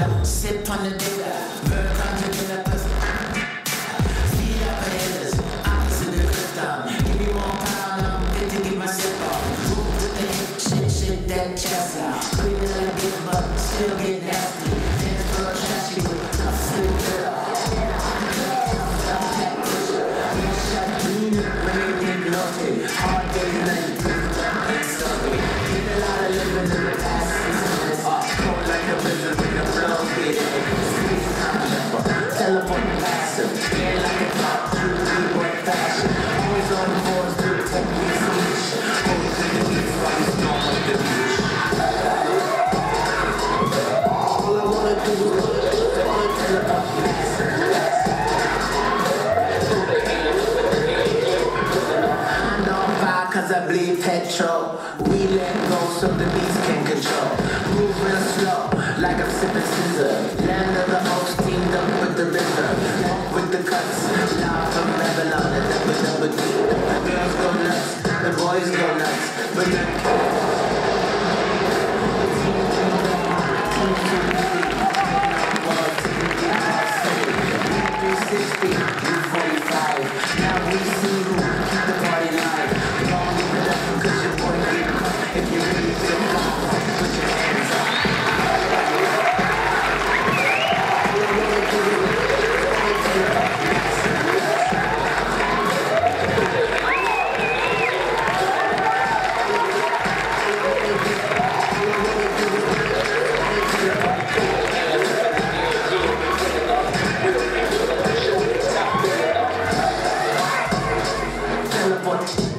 Sit Sip on the nigga. Work on the nigga. Feed up the haters. Opposite the custom. Give me. I'm fit to. Move to the hip. That chest out. A little bit, but still get nasty. A trashy with a tough still girl. All day, night. Teleport massive. Skin like a top true keyboard fashion. Always on the. Always in the up the. All I wanna do is I bleed petrol. We let go so the can control. Move real slow, like I'm sipping scissor. Land cuts, live from Babylon, the girls go nuts, the boys go nuts. But the on the board.